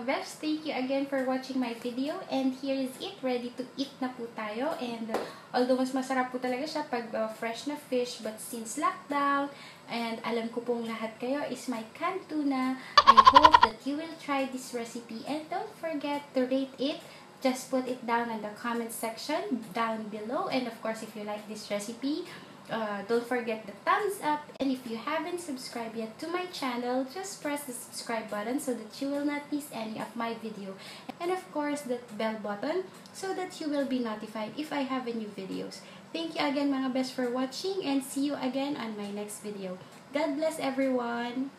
best. Thank you again for watching my video. And here is it. Ready to eat na po tayo. And although mas masarap po talaga siya pag uh, fresh na fish. But since lockdown, and alam ko pong lahat kayo is my canned tuna. I hope that you will try this recipe. And don't forget to rate it just put it down in the comment section down below and of course if you like this recipe uh, don't forget the thumbs up. And if you haven't subscribed yet to my channel just press the subscribe button so that you will not miss any of my video. And of course the bell button so that you will be notified if I have a new videos. Thank you again mga best for watching and see you again on my next video. God bless everyone